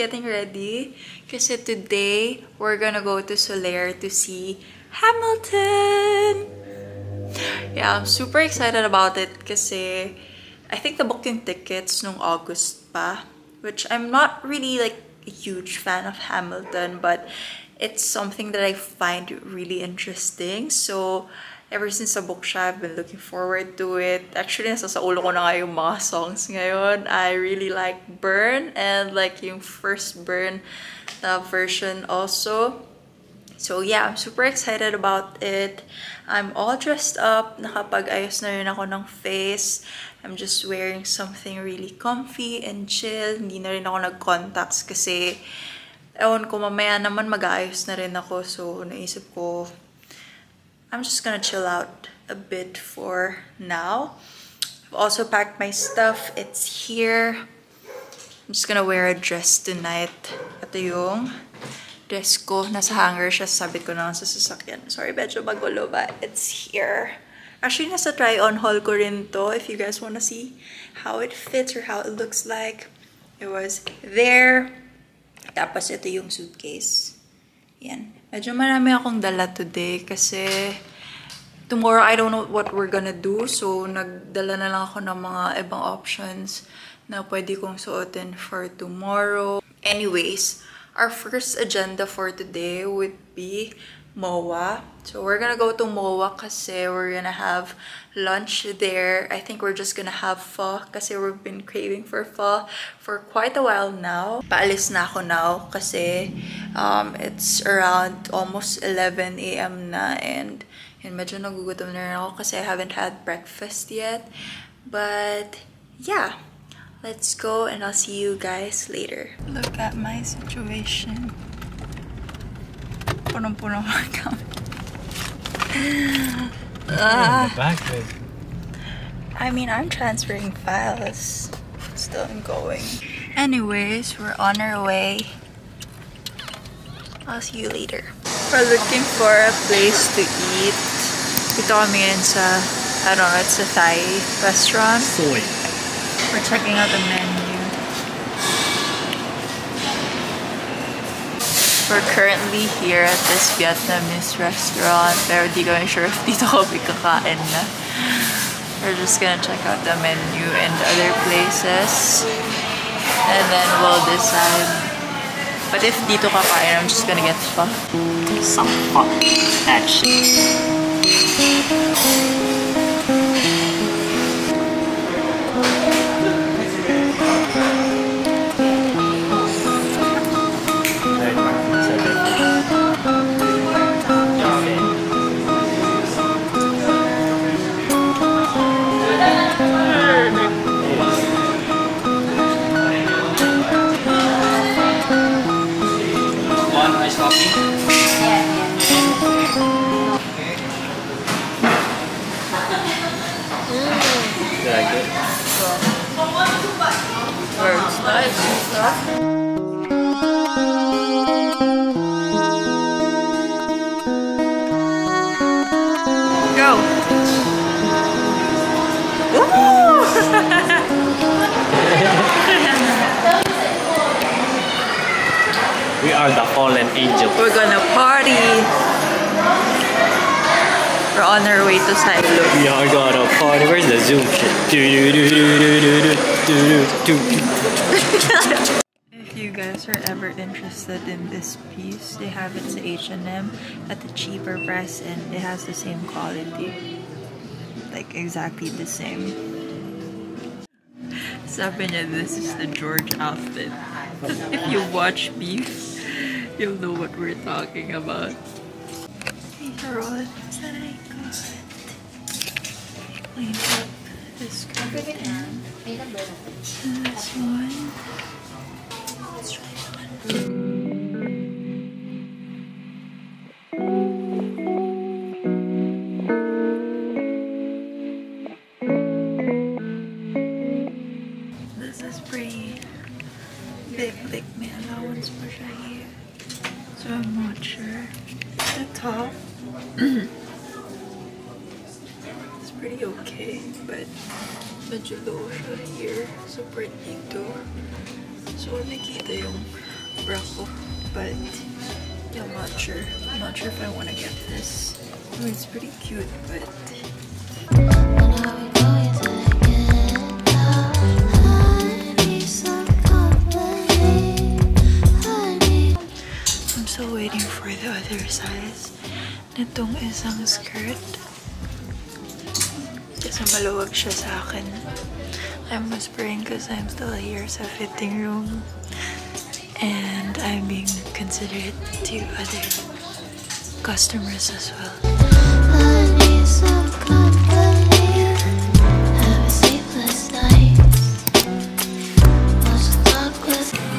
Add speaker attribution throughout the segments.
Speaker 1: getting ready because today we're gonna go to Solaire to see Hamilton! Yeah, I'm super excited about it kasi I think the booking tickets nung August pa which I'm not really like a huge fan of Hamilton but it's something that I find really interesting. So, ever since sa book siya, I've been looking forward to it. Actually, nasa sa ulo ko na nga yung mga songs ngayon. I really like Burn and like yung first Burn na version also. So yeah, I'm super excited about it. I'm all dressed up. Nakapag-ayos na rin ako ng face. I'm just wearing something really comfy and chill. Hindi na rin ako nag-contacts kasi ewan ko, mamaya naman mag-aayos na rin ako. So, naisip ko, I'm just gonna chill out a bit for now. I've also packed my stuff. It's here. I'm just gonna wear a dress tonight. Ito yung dress ko. Nasa hanger siya. Sabit ko na sa sasakyan. Sorry, medyo magulo ba? It's here. Actually, nasa try-on haul ko rin to. If you guys wanna see how it fits or how it looks like. It was there. Tapos ito yung suitcase. Yan. Medyo marami akong dala today kasi tomorrow I don't know what we're gonna do. So, nagdala na lang ako ng mga ibang options na pwede kong suotin for tomorrow. Anyways, our first agenda for today would be MOA. So, we're gonna go to MOA kasi we're gonna have lunch there. I think we're just gonna have pho kasi we've been craving for pho for quite a while now. Paalis na ako now kasi um, it's around almost 11 a.m. na and and medyo nagugutom na rin ako kasi I haven't had breakfast yet. But yeah, let's go and I'll see you guys later. Look at my situation. Punong-puno ang account. Ah.
Speaker 2: back
Speaker 1: I mean, I'm transferring files. Still going. Anyways, we're on our way. I'll see you later. We're looking for a place to eat. Dito kami ngayon sa, I don't know, it's a Thai restaurant.
Speaker 2: soy.
Speaker 1: We're checking out the menu. We're currently here at this Vietnamese restaurant pero di kami sure if dito kami kakain na. We're just gonna check out the menu and other places and then we'll decide. But if dito kakain, I'm just gonna get.
Speaker 2: Some fuck that. the fallen angel.
Speaker 1: We're gonna party! We're on our way to Silo.
Speaker 2: We are gonna party. Where's the zoom shit?
Speaker 1: if you guys are ever interested in this piece, they have it at H&M at the cheaper price and it has the same quality. Like exactly the same. Sabi niya, this is the George outfit. If you watch Beef, you'll know what we're talking about. Hey Harold, is that up this this one. Let's try one. This is pretty big, big. man. That one's for here. So I'm not sure. The top it's pretty okay, but medyo low siya here. Super dito. So nakita yung bra ko. But yeah, I'm not sure. I'm not sure if I want to get this. I mean, it's pretty cute, but nitong isang skirt. Kasi maluwag siya sa akin. I'm whispering because I'm still here sa fitting room. And I'm being considerate to other customers as well.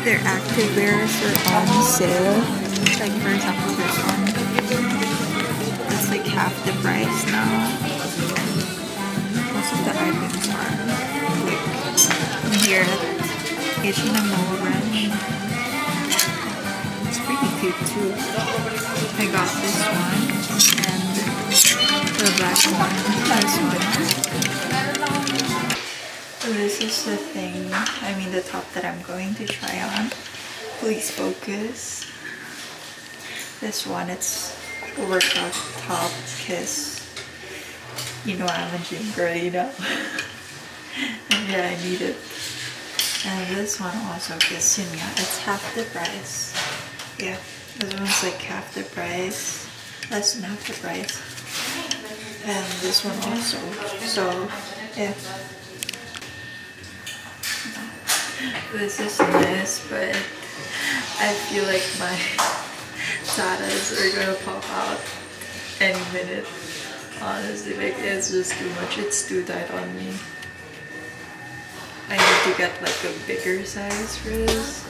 Speaker 1: Their active wears are on sale. Like for example this one. Half the price now. Most of the items are like here at Mall Branch. It's pretty cute too. I got this one and the black one. This one. So this is the thing, I mean the top that I'm going to try on. Please focus. This one, it's a workout top kiss. you know I'm a gym girly now. and yeah, I need it. And this one also yun nga, it's half the price. Yeah, this one's like half the price. Less than half the price. And this one also. So, yeah. This is nice, but I feel like my tatas are gonna pop out any minute. Honestly, like it's just too much. It's too tight on me. I need to get like a bigger size for this.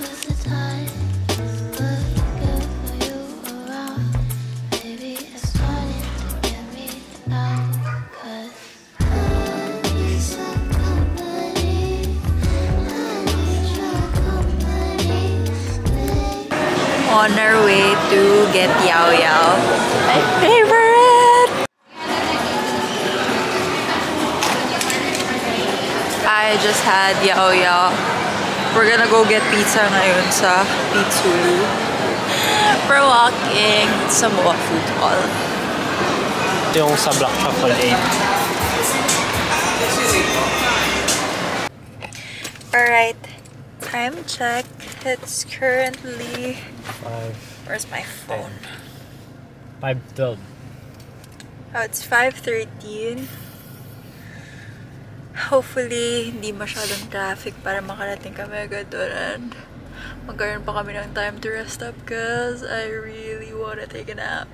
Speaker 1: On our way to get Yao Yao. My favorite! I just had Yao Yao. We're gonna go get pizza ngayon sa Pizzu. We're walking sa Moa Food Hall.
Speaker 2: Ito yung sa black chocolate.
Speaker 1: Alright, time check. It's currently...
Speaker 2: Five,
Speaker 1: Where's my phone?
Speaker 2: five, twelve.
Speaker 1: Oh, it's 5.13. Hopefully, hindi masyadong traffic para makarating kami agad doon and magkaroon pa kami ng time to rest up because I really wanna take a nap.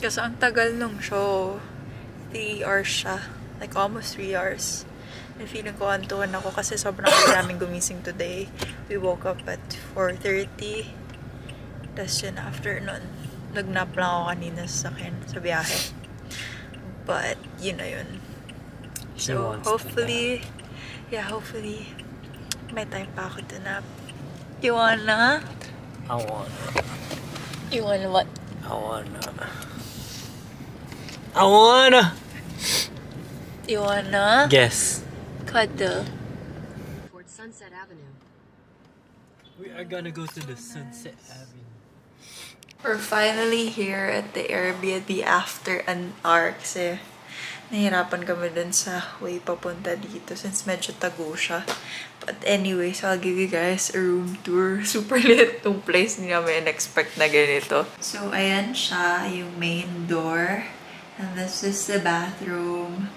Speaker 1: Kasi ang tagal nung show. 3 hours siya. Like almost 3 hours. And feeling ko antuhan ako kasi sobrang daming gumising today. We woke up at 4.30. Tapos yun, after nun, nagnap lang ako kanina sa akin, sa biyahe. But, yun na yun. So, hopefully, yeah, hopefully, may time pa ako to nap. You wanna?
Speaker 2: I wanna.
Speaker 1: You wanna what?
Speaker 2: I wanna. I wanna.
Speaker 1: You wanna?
Speaker 2: Guess.
Speaker 1: Cuddle.
Speaker 3: towards Sunset Avenue.
Speaker 2: We are gonna go to the Sunset Avenue.
Speaker 1: We're finally here at the Airbnb after an hour kasi nahirapan kami dun sa way papunta dito since medyo tago siya. But anyways, I'll give you guys a room tour. Super lit tong place. Hindi namin expect na ganito. So, ayan siya, yung main door. And this is the bathroom.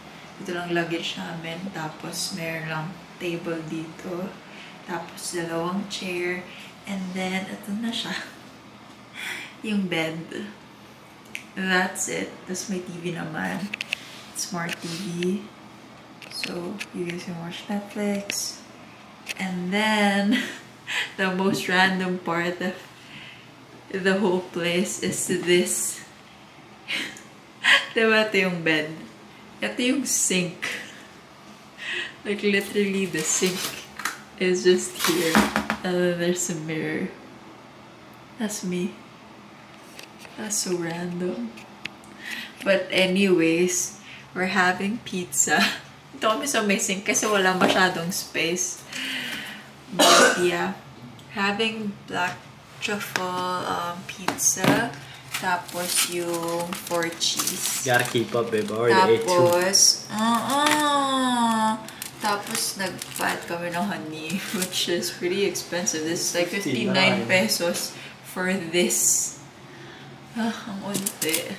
Speaker 1: Ito lang luggage namin. Tapos, meron lang table dito. Tapos, dalawang chair. And then, ito na siya yung bed. That's it. Tapos may TV naman. Smart TV. So, you guys can watch Netflix. And then, the most random part of the whole place is this. diba ito yung bed? Ito yung sink. Like, literally, the sink is just here. And then there's a mirror. That's me. That's so random. But anyways, we're having pizza. Ito kami sa missing kasi wala masyadong space. But yeah, having black truffle um, pizza. Tapos yung four cheese.
Speaker 2: Gotta keep up, babe. Already.
Speaker 1: Tapos, uh Tapos, nag-fat kami ng honey, which is pretty expensive. This is like 59
Speaker 2: 59.
Speaker 1: pesos for this. Ah, ang unti.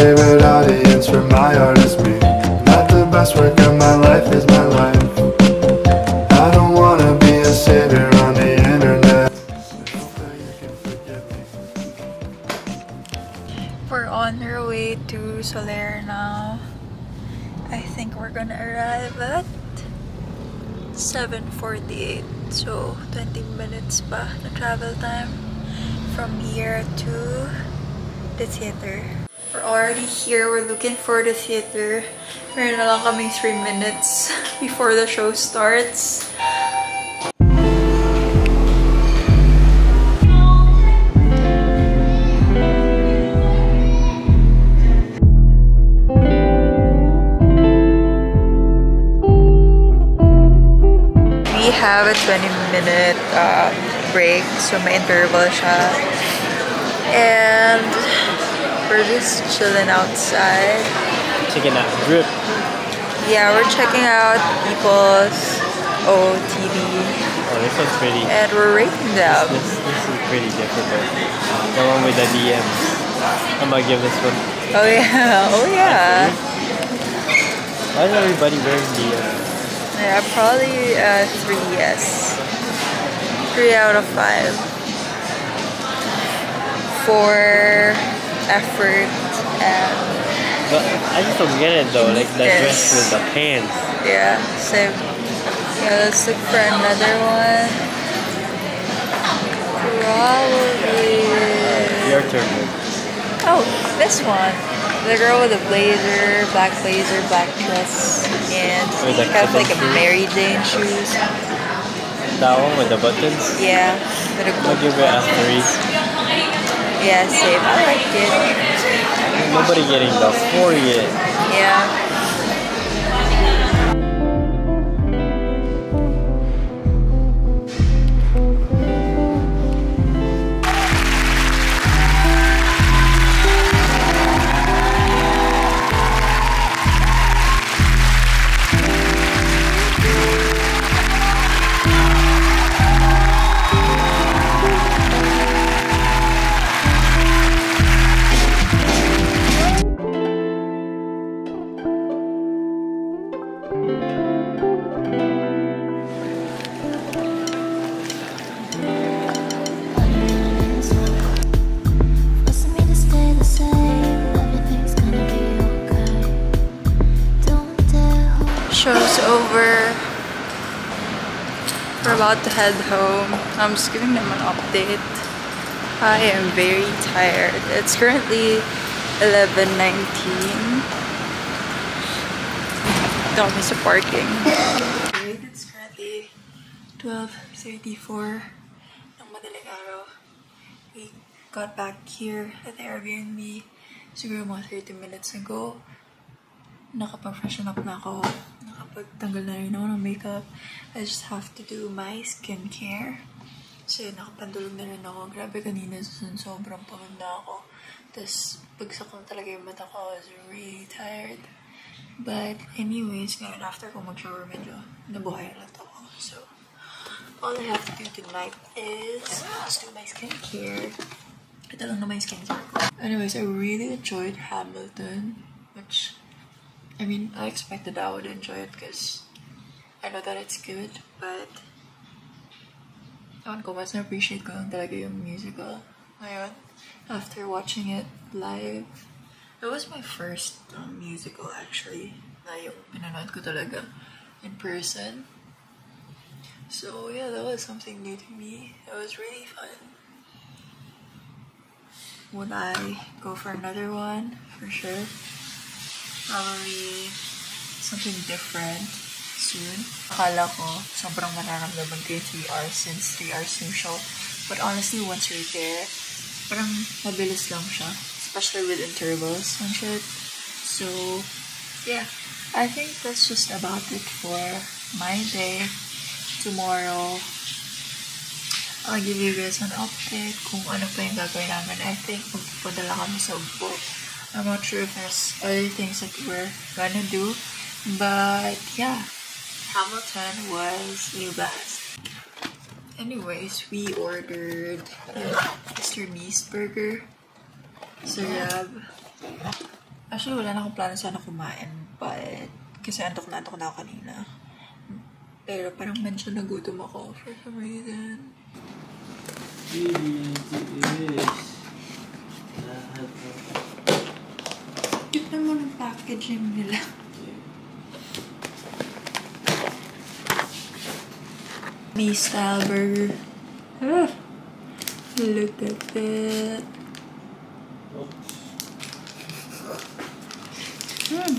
Speaker 4: Favorite audience for my. That the best work of my life is my life. I don't wanna be a savior on the internet.
Speaker 1: We're on our way to Solaire now. I think we're gonna arrive at 7.48. So, 20 minutes pa na travel time from here to the theater. We're already here. We're looking for the theater. Meron na lang kaming 3 minutes before the show starts. We have a 20 minute uh, break, so may interval siya. And we're just chilling outside.
Speaker 2: Checking out drip.
Speaker 1: Yeah, we're checking out people's OTV
Speaker 2: Oh, this one's pretty.
Speaker 1: and we're rating them.
Speaker 2: This, this is pretty difficult. The one with the DMs. I'm gonna give this one.
Speaker 1: Oh yeah, oh yeah.
Speaker 2: Why is everybody wearing DMs?
Speaker 1: Yeah, probably uh, three yes. Three out of five. For effort and
Speaker 2: But I just don't get it though. Like the dress with the pants.
Speaker 1: yeah, same. Yeah, let's look for another one. Probably.
Speaker 2: Your turn.
Speaker 1: Oh, this one. The girl with the blazer, black blazer, black dress, and kind of like a? Mary Jane shoes.
Speaker 2: That one with the buttons.
Speaker 1: Yeah,
Speaker 2: I'll give it a three.
Speaker 1: Yeah, same. I like it.
Speaker 2: Nobody getting the four yet.
Speaker 1: Yeah. About to head home. I'm just giving them an update. I am very tired. It's currently 11.19. Don't miss a parking. It's currently 12.34 ng. We got back here at the Airbnb siguro mga 30 minutes ago. Nakapag-freshen up na ako. Nakapagtanggal na rin ako ng makeup. I just have to do my skincare. So yun, nakapandulog na rin ako. Grabe kanina, sobrang pagod ako. Tapos, bagsak na talaga yung mata ko. I was really tired. But anyways, ngayon after ko mag-shower, medyo nabuhay na ako. So, all I have to do tonight is just do my skincare. Ito lang naman yung skincare ko. Anyways, I really enjoyed Hamilton, I mean, I expected I would enjoy it because I know that it's good, but ewan ko, mas na-appreciate ko lang talaga yung musical ngayon after watching it live. It was my first um, musical actually na yung pinanood ko talaga in person. So yeah, that was something new to me. It was really fun. Would I go for another one? For sure. Probably something different soon. Akala ko sobrang mararamdaman ko yung 3 hours since 3 hours yung show. But honestly, once you're there, parang mabilis lang siya. Especially with intervals and shit. So, yeah. I think that's just about it for my day. Tomorrow, I'll give you guys an update kung ano pa yung gagawin namin. I think magpupunta lang kami sa Ugbo. I'm not sure if there's other things that we're gonna do. But yeah, Hamilton was the best. Anyways, we ordered yung Mr. Beast Burger. Sarab. Actually, wala na akong plano sana kumain. But, kasi antok na antok na ako kanina. Pero parang medyo nagutom ako for some reason. Cute naman ang packaging nila. Me style burger. Ah, look at that. Mm.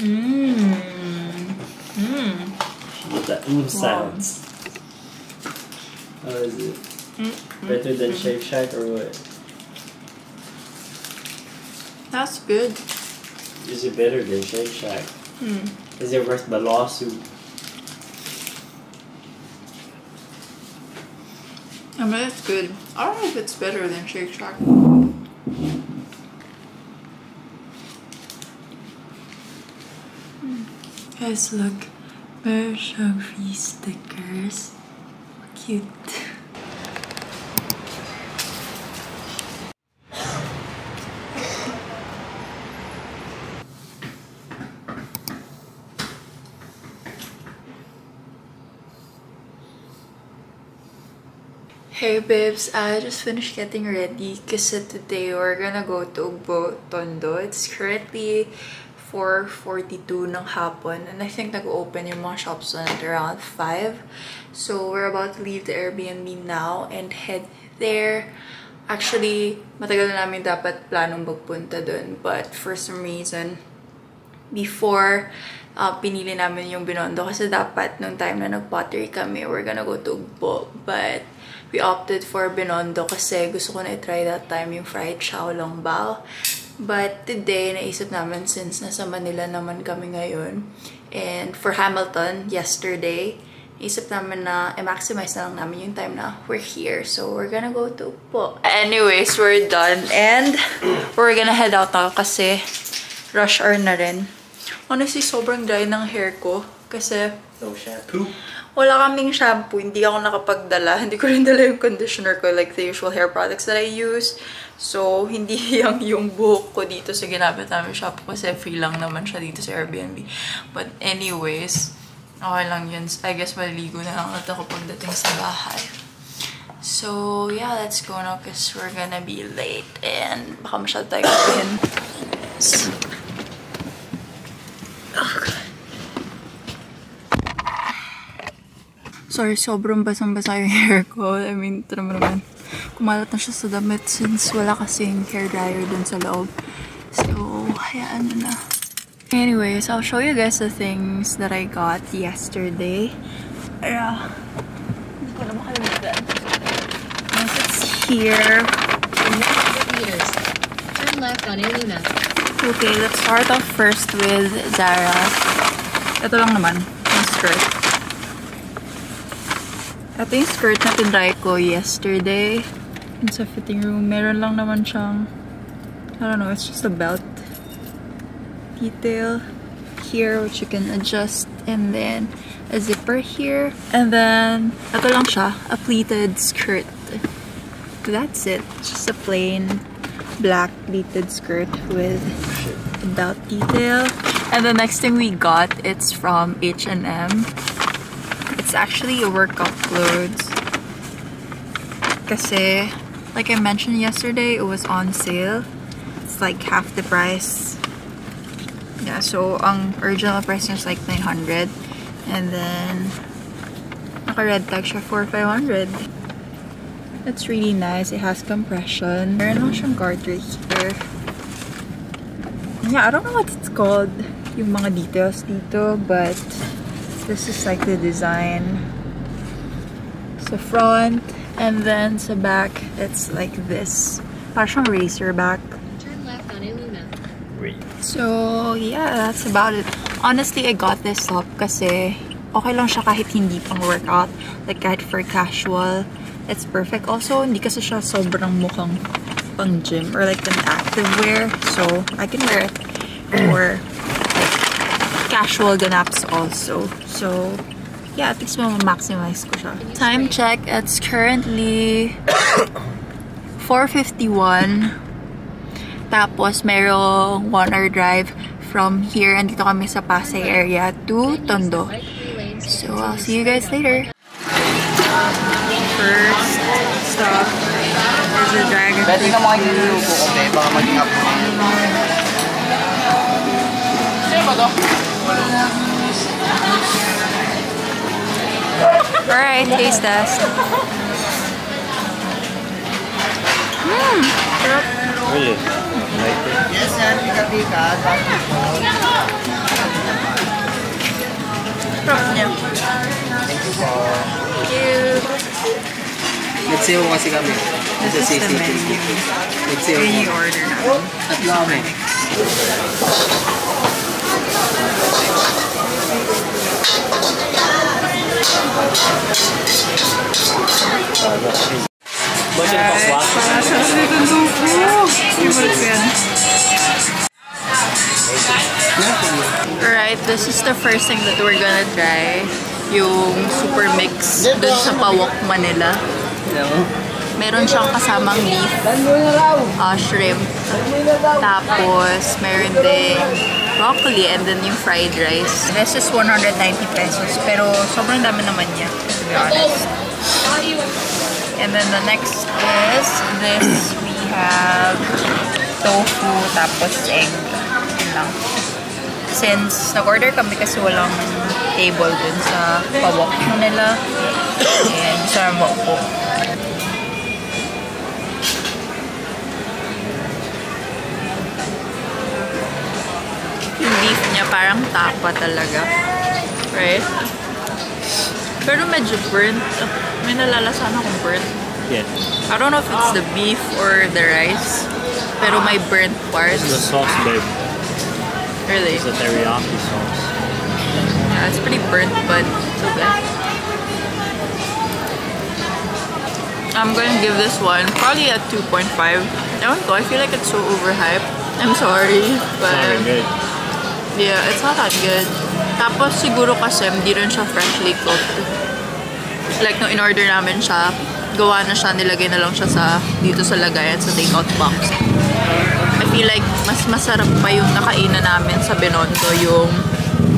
Speaker 1: Mmm. Mmm.
Speaker 2: What the mm sounds. How is it? Better than Shake Shack or what?
Speaker 1: That's good.
Speaker 2: Is it better than Shake Shack? Hmm. Is it worth the lawsuit?
Speaker 1: I mean, it's good. I don't know if it's better than Shake Shack. Hmm. Guys, look. Meron siyang stickers. Cute. Hey babes, I just finished getting ready kasi today we're gonna go to Ugbo Tondo. It's currently 4.42 ng hapon and I think nag-open yung mga shops doon at around 5. So we're about to leave the Airbnb now and head there. Actually, matagal na namin dapat planong magpunta doon but for some reason, before uh, pinili namin yung Binondo kasi dapat nung time na nag-pottery kami, we're gonna go to Ugbo. But we opted for Binondo kasi gusto ko na i-try that time yung fried Xiaolong Bao. But today, naisip namin since nasa Manila naman kami ngayon. And for Hamilton, yesterday, naisip namin na i-maximize na lang namin yung time na we're here. So, we're gonna go to Ugbo. Anyways, we're done. And we're gonna head out na kasi rush hour na rin. Honestly, sobrang dry ng hair ko. Kasi
Speaker 2: No shampoo.
Speaker 1: Wala kaming shampoo. Hindi ako nakapagdala. Hindi ko rin dala yung conditioner ko. Like the usual hair products that I use. So, hindi yung, yung buhok ko dito sa ginamit namin shampoo. Kasi free lang naman siya dito sa Airbnb. But anyways, okay lang yun. I guess maliligo na lang ulit ako pagdating sa bahay. So, yeah, let's go now because we're gonna be late and baka masyado tayo gawin. Sorry, sobrang basang-basa yung hair ko. I mean, ito naman naman. Kumalat na siya sa damit since wala kasing hair dryer dun sa loob. So, hayaan na na. Anyways, I'll show you guys the things that I got yesterday. Yeah. Hindi ko na makalimutan. Once it's here.
Speaker 3: In 100 meters, turn left on Iluna.
Speaker 1: Okay, let's start off first with Zara. Ito lang naman, yung skirt. Ito yung skirt na tinry ko yesterday. Yun sa fitting room. Meron lang naman siyang, I don't know, it's just a belt detail here which you can adjust and then a zipper here. And then, ito lang siya, a pleated skirt. That's it. Just a plain black pleated skirt with dot detail. And the next thing we got, it's from H&M. It's actually a workout clothes. Kasi, like I mentioned yesterday, it was on sale. It's like half the price. Yeah, so ang original price is like 900. And then, naka-red tag siya for 500. It's really nice. It has compression. Meron lang siyang garter here. Yeah, I don't know what it's called. Yung mga details dito, but this is like the design. Sa front, and then sa back, it's like this. Parang racer back.
Speaker 3: Turn left on Iluna.
Speaker 2: Wait.
Speaker 1: So, yeah, that's about it. Honestly, I got this top kasi okay lang siya kahit hindi pang workout. Like, kahit for casual. It's perfect. Also, hindi kasi siya sobrang mukhang pang gym or like an active wear. So, I can wear it for casual ganaps also. So, yeah, at least ma-maximize ko siya. Time check, it's currently 4.51. Tapos, merong one hour drive from here. and Andito kami sa Pasay area to Tondo.
Speaker 3: Right three lanes.
Speaker 1: So, I'll see you guys later. First stop is the Dragon
Speaker 5: Pwede
Speaker 1: Fruit
Speaker 5: na mga
Speaker 1: Juice.
Speaker 5: ginulubo ko, be. Baka maging up. Sino ba to?
Speaker 1: Alright, taste test.
Speaker 2: Mmm. Really?
Speaker 5: Yes, sir. Pika-pika.
Speaker 1: Sarap niya.
Speaker 5: Thank you po.
Speaker 1: Thank you.
Speaker 5: Kasi kami.
Speaker 1: This is the menu. Yung order namin.
Speaker 5: Tatlo
Speaker 1: Alright, this is the first thing that we're gonna try. Yung super mix dun sa Pawok, Manila. Meron siyang kasamang beef, uh, shrimp, tapos meron din broccoli and then yung fried rice. This is 190 pesos, pero sobrang dami naman niya, to be honest. And then the next is this, we have tofu, tapos egg. Yun lang. Since nag-order kami kasi walang table dun sa pawak nila. And gusto namin maupo. Parang tapa talaga. Right? Pero medyo burnt. May nalalasan akong burnt.
Speaker 2: Yeah.
Speaker 1: I don't know if it's the beef or the rice. Pero may burnt parts.
Speaker 2: This is the sauce, babe.
Speaker 1: Really?
Speaker 2: It's the teriyaki sauce.
Speaker 1: Yeah, it's pretty burnt, but it's okay. I'm gonna give this one probably a 2.5. I don't know, I feel like it's so overhyped. I'm sorry,
Speaker 2: It's
Speaker 1: but
Speaker 2: not very good.
Speaker 1: Yeah, it's not that good. Tapos siguro kasi hindi rin siya freshly cooked. Like, nung in-order namin siya, gawa na siya, nilagay na lang siya sa, dito sa lagayan sa takeout box. I feel like mas masarap pa yung nakainan namin sa Binondo, yung,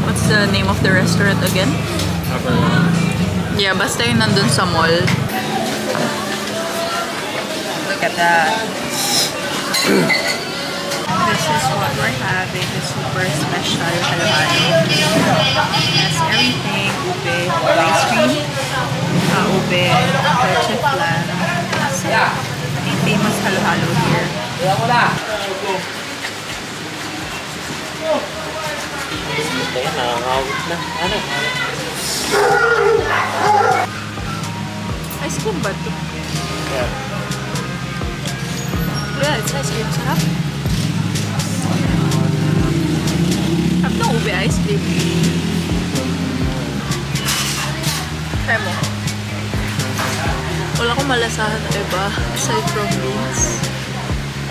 Speaker 1: what's the name of the restaurant again? Yeah, basta yung nandun sa mall. Look at that. Is what we're having, the super special halo-halo. Has everything, ube, ice cream, uh, ube, leche flan. So, yung famous halo-halo here.
Speaker 2: Teka, nakakawit na. Ano?
Speaker 1: Ice cream ba ito?
Speaker 2: Yeah.
Speaker 1: Yeah, it's ice cream. Sarap. Ng ube ice cream. Try mo. Wala akong malasahan na iba aside from beans.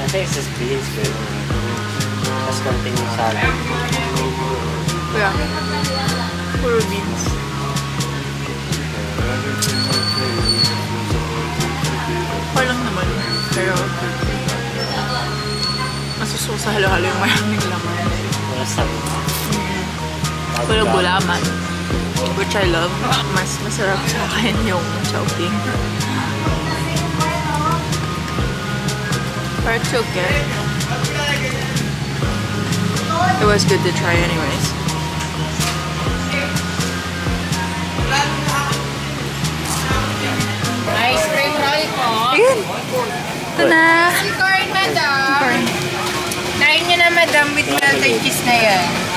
Speaker 2: I think it's just beans, babe. Tapos konting salad.
Speaker 1: Yeah. Puro beans. Okay lang naman. Pero, masusuko sa halo-halo yung maraming laman.
Speaker 2: Wala sabi.
Speaker 1: Puro gulaman. Which I love. Mas masarap sa akin yung chowking. But it's okay. It was good to try anyways.
Speaker 3: Ice cream roll po.
Speaker 1: Ayun! Ito na!
Speaker 3: Corn, madam.
Speaker 1: Corn.
Speaker 3: Kain nyo na, madam, with melted cheese na yan.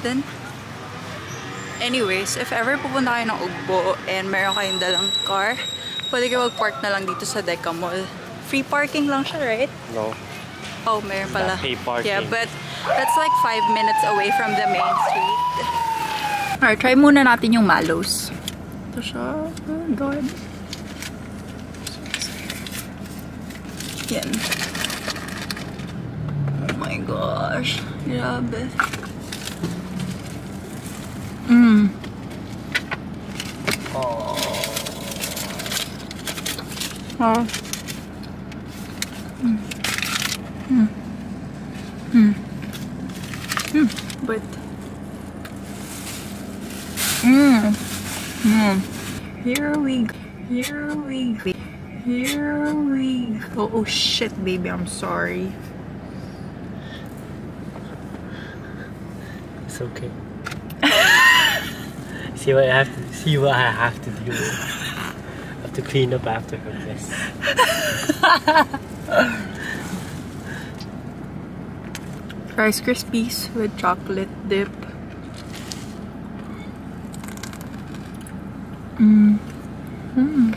Speaker 1: Din. Anyways, if ever pupunta kayo ng Ugbo and meron kayong dalang car, pwede kayo mag-park na lang dito sa Deca Mall. Free parking lang siya, right?
Speaker 2: No.
Speaker 1: Oh, meron pala.
Speaker 2: Pay parking.
Speaker 1: Yeah, but that's like 5 minutes away from the main street. Alright, try muna natin yung Mallows. Ito siya. Oh God. Yan. Oh my gosh. Grabe. Mmm. Oh. Mm. Mm. Mm. Mm. But. Mm. Mm. Here we go. Here we go. Here we go. Oh shit, baby. I'm sorry.
Speaker 2: It's okay. See what I have to see what I have to do. I have to clean up after her mess.
Speaker 1: Rice Krispies with chocolate dip. Mm. Mm.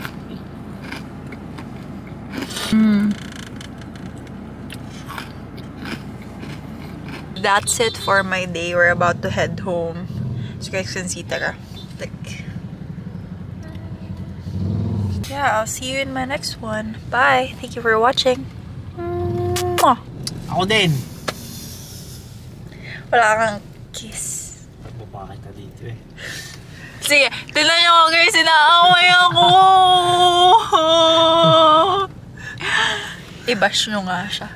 Speaker 1: Mm. That's it for my day. We're about to head home. So guys can see Tara. Like, yeah, I'll see you in my next one. Bye. Thank you for watching. Mwah.
Speaker 2: Ako din!
Speaker 1: Wala kang kiss.
Speaker 2: Baba kita dito eh.
Speaker 1: Sige, tignan niyo ako guys, inaaway ako! I-bash nyo nga siya.